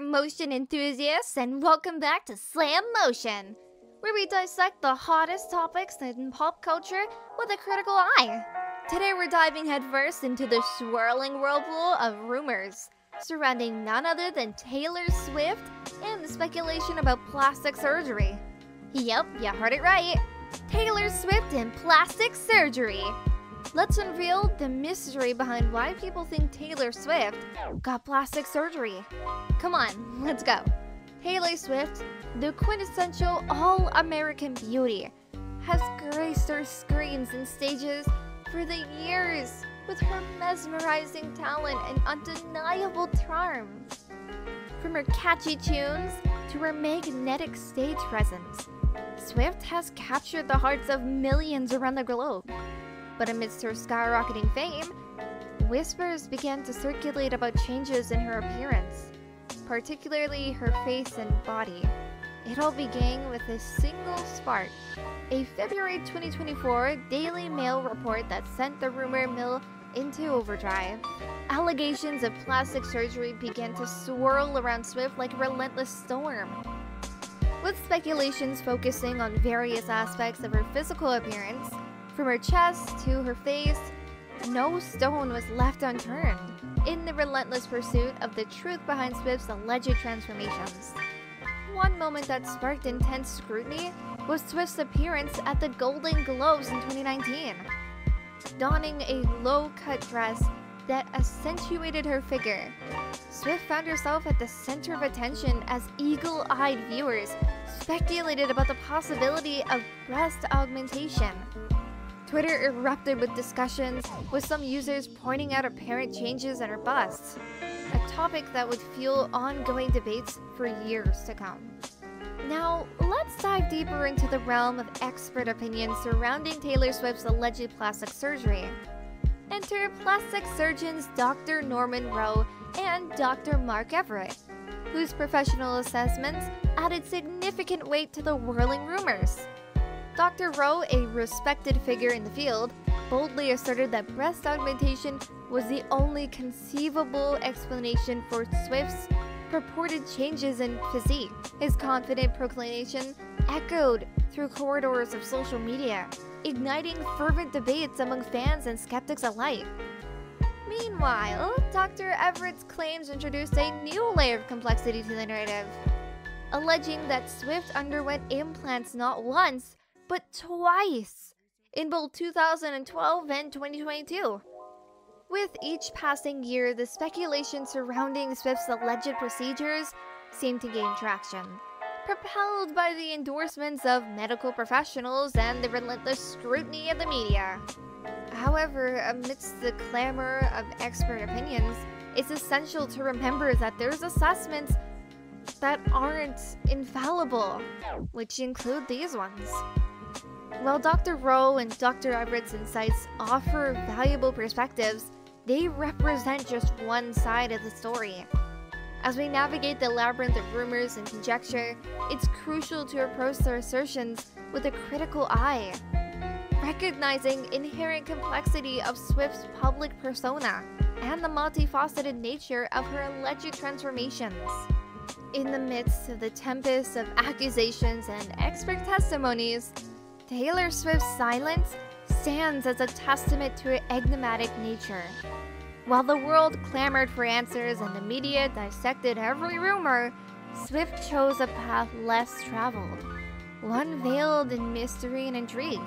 motion enthusiasts, and welcome back to Slam Motion, where we dissect the hottest topics in pop culture with a critical eye. Today, we're diving headfirst into the swirling whirlpool of rumors surrounding none other than Taylor Swift and the speculation about plastic surgery. Yep, you heard it right. Taylor Swift and plastic surgery. Let's unveil the mystery behind why people think Taylor Swift got plastic surgery. Come on, let's go. Taylor Swift, the quintessential all American beauty, has graced our screens and stages for the years with her mesmerizing talent and undeniable charm. From her catchy tunes to her magnetic stage presence, Swift has captured the hearts of millions around the globe. But amidst her skyrocketing fame, whispers began to circulate about changes in her appearance, particularly her face and body. It all began with a single spark, a February 2024 Daily Mail report that sent the rumor mill into overdrive. Allegations of plastic surgery began to swirl around Swift like a relentless storm. With speculations focusing on various aspects of her physical appearance, from her chest to her face, no stone was left unturned in the relentless pursuit of the truth behind Swift's alleged transformations. One moment that sparked intense scrutiny was Swift's appearance at the Golden Globes in 2019. Donning a low-cut dress that accentuated her figure, Swift found herself at the center of attention as eagle-eyed viewers speculated about the possibility of breast augmentation. Twitter erupted with discussions, with some users pointing out apparent changes in her bust, a topic that would fuel ongoing debates for years to come. Now, let's dive deeper into the realm of expert opinions surrounding Taylor Swift's alleged plastic surgery. Enter plastic surgeons Dr. Norman Rowe and Dr. Mark Everett, whose professional assessments added significant weight to the whirling rumors. Dr. Rowe, a respected figure in the field, boldly asserted that breast augmentation was the only conceivable explanation for Swift's purported changes in physique. His confident proclamation echoed through corridors of social media, igniting fervent debates among fans and skeptics alike. Meanwhile, Dr. Everett's claims introduced a new layer of complexity to the narrative, alleging that Swift underwent implants not once, but twice in both 2012 and 2022. With each passing year, the speculation surrounding Swift's alleged procedures seemed to gain traction, propelled by the endorsements of medical professionals and the relentless scrutiny of the media. However, amidst the clamor of expert opinions, it's essential to remember that there's assessments that aren't infallible, which include these ones. While Dr. Rowe and Dr. Everett's insights offer valuable perspectives, they represent just one side of the story. As we navigate the labyrinth of rumors and conjecture, it's crucial to approach their assertions with a critical eye, recognizing inherent complexity of Swift's public persona and the multifaceted nature of her alleged transformations. In the midst of the tempest of accusations and expert testimonies, Taylor Swift's silence stands as a testament to her enigmatic nature. While the world clamored for answers and the media dissected every rumor, Swift chose a path less traveled, one veiled in mystery and intrigue.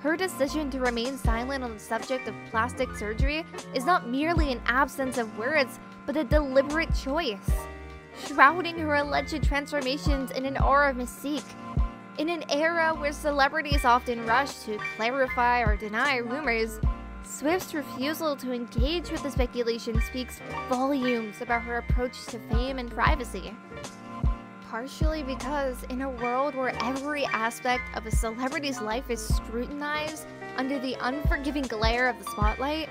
Her decision to remain silent on the subject of plastic surgery is not merely an absence of words, but a deliberate choice, shrouding her alleged transformations in an aura of mystique in an era where celebrities often rush to clarify or deny rumors, Swift's refusal to engage with the speculation speaks volumes about her approach to fame and privacy. Partially because, in a world where every aspect of a celebrity's life is scrutinized under the unforgiving glare of the spotlight,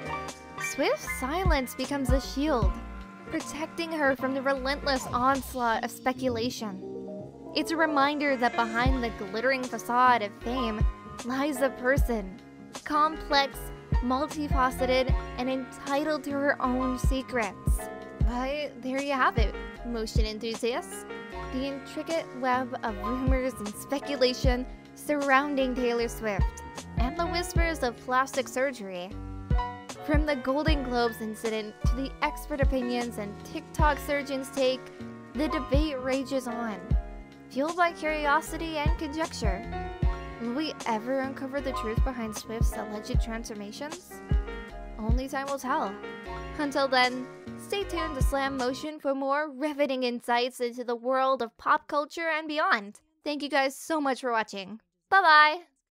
Swift's silence becomes a shield, protecting her from the relentless onslaught of speculation. It's a reminder that behind the glittering facade of fame lies a person, complex, multifaceted, and entitled to her own secrets. But there you have it. motion enthusiasts, the intricate web of rumors and speculation surrounding Taylor Swift, and the whispers of plastic surgery. From the Golden Globes incident to the expert opinions and TikTok surgeons' take, the debate rages on, fueled by curiosity and conjecture. Will we ever uncover the truth behind Swift's alleged transformations? Only time will tell. Until then, stay tuned to Slam Motion for more riveting insights into the world of pop culture and beyond. Thank you guys so much for watching. Bye bye!